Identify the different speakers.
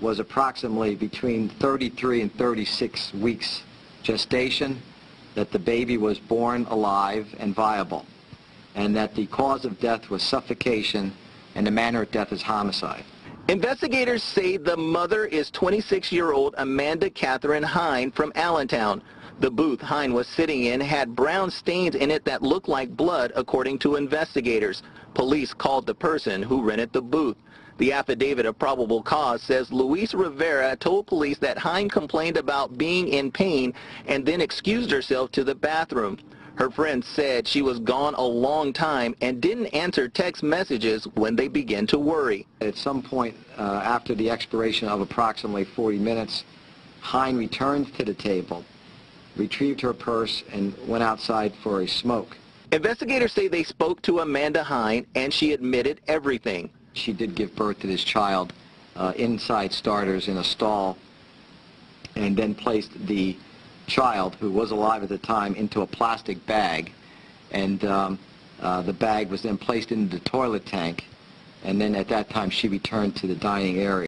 Speaker 1: was approximately between 33 and 36 weeks gestation, that the baby was born alive and viable, and that the cause of death was suffocation and the manner of death is homicide.
Speaker 2: Investigators say the mother is 26-year-old Amanda Catherine Hein from Allentown. The booth Hein was sitting in had brown stains in it that looked like blood, according to investigators. Police called the person who rented the booth. The affidavit of probable cause says Luis Rivera told police that Hein complained about being in pain and then excused herself to the bathroom. Her friend said she was gone a long time and didn't answer text messages when they began to worry.
Speaker 1: At some point uh, after the expiration of approximately 40 minutes, Hein returned to the table, retrieved her purse, and went outside for a smoke.
Speaker 2: Investigators say they spoke to Amanda Hein and she admitted everything.
Speaker 1: She did give birth to this child uh, inside starters in a stall and then placed the child, who was alive at the time, into a plastic bag. And um, uh, the bag was then placed into the toilet tank. And then at that time, she returned to the dining area.